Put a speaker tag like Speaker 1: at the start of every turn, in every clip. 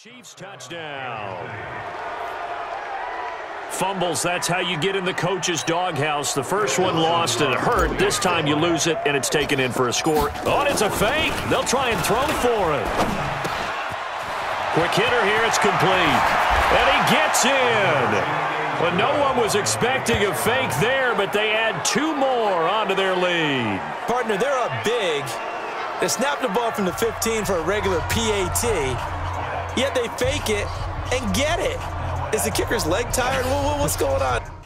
Speaker 1: Chiefs touchdown. Fumbles, that's how you get in the coach's doghouse. The first one lost and it hurt. This time you lose it and it's taken in for a score. Oh, it's a fake. They'll try and throw for it. Quick hitter here, it's complete. And he gets in. Well, no one was expecting a fake there, but they add two more onto their lead.
Speaker 2: Partner, they're up big. They snapped the ball from the 15 for a regular PAT, yet they fake it and get it. Is the kicker's leg tired? What's going on?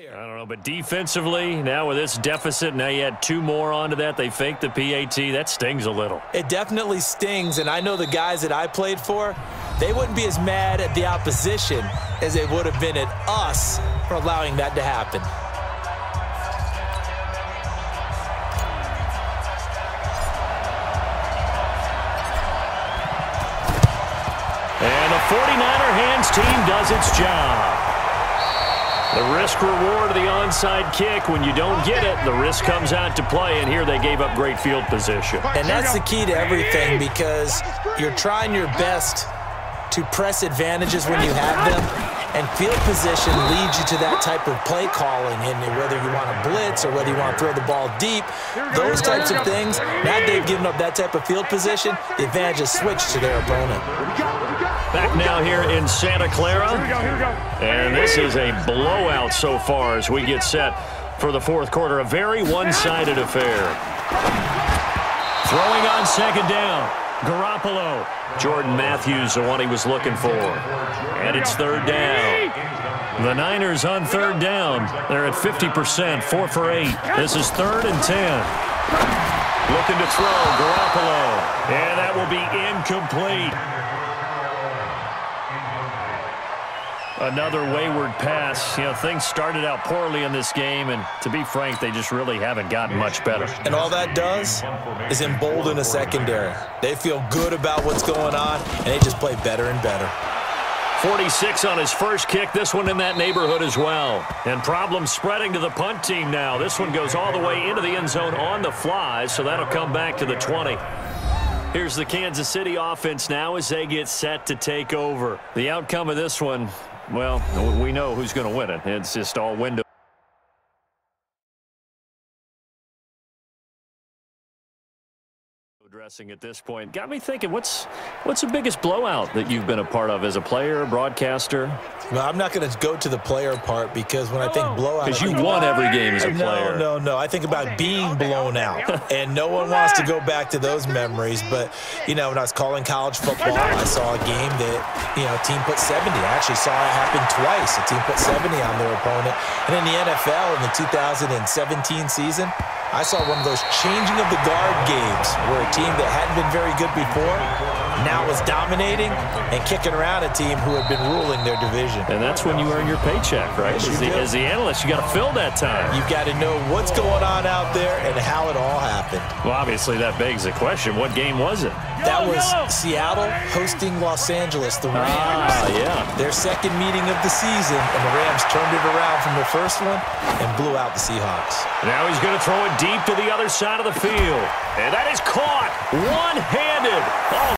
Speaker 1: I don't know, but defensively, now with this deficit, now you add two more onto that. They fake the PAT. That stings a little.
Speaker 2: It definitely stings, and I know the guys that I played for, they wouldn't be as mad at the opposition as they would have been at us for allowing that to happen.
Speaker 1: And the 49er hands team does its job. The risk reward of the onside kick, when you don't get it, the risk comes out to play, and here they gave up great field position.
Speaker 2: And that's the key to everything because you're trying your best to press advantages when you have them, and field position leads you to that type of play calling, and whether you want to blitz or whether you want to throw the ball deep, those types of things, now they've given up that type of field position, the advantage is switched to their opponent.
Speaker 1: Back now here in Santa Clara. And this is a blowout so far as we get set for the fourth quarter. A very one-sided affair. Throwing on second down. Garoppolo. Jordan Matthews, the one he was looking for. And it's third down. The Niners on third down. They're at 50%, four for eight. This is third and 10. Looking to throw, Garoppolo. And that will be incomplete. Another wayward pass. You know, things started out poorly in this game, and to be frank, they just really haven't gotten much better.
Speaker 2: And all that does is embolden a secondary. They feel good about what's going on, and they just play better and better.
Speaker 1: 46 on his first kick. This one in that neighborhood as well. And problems spreading to the punt team now. This one goes all the way into the end zone on the fly, so that'll come back to the 20. Here's the Kansas City offense now as they get set to take over. The outcome of this one, well, we know who's going to win it. It's just all window. Dressing at this point got me thinking. What's what's the biggest blowout that you've been a part of as a player, broadcaster?
Speaker 2: Well, I'm not going to go to the player part because when I think blowout,
Speaker 1: because you won every game as a player.
Speaker 2: No, no, no. I think about being blown out, and no one wants to go back to those memories. But you know, when I was calling college football, I saw a game that you know, a team put 70. I actually saw it happen twice. A team put 70 on their opponent, and in the NFL in the 2017 season. I saw one of those changing of the guard games where a team that hadn't been very good before now was dominating and kicking around a team who had been ruling their division.
Speaker 1: And that's when you earn your paycheck, right?
Speaker 2: Yes,
Speaker 1: as, the, as, the, analyst, you got to fill that time.
Speaker 2: You've got to know what's going on out there and how it all happened.
Speaker 1: Well, obviously, that begs the question, what game was it?
Speaker 2: That was Seattle hosting Los Angeles, the Rams.
Speaker 1: Ah, yeah.
Speaker 2: Their second meeting of the season, and the Rams turned it around from the first one and blew out the Seahawks.
Speaker 1: Now he's going to throw it deep to the other side of the field. And that is caught one-handed. Oh,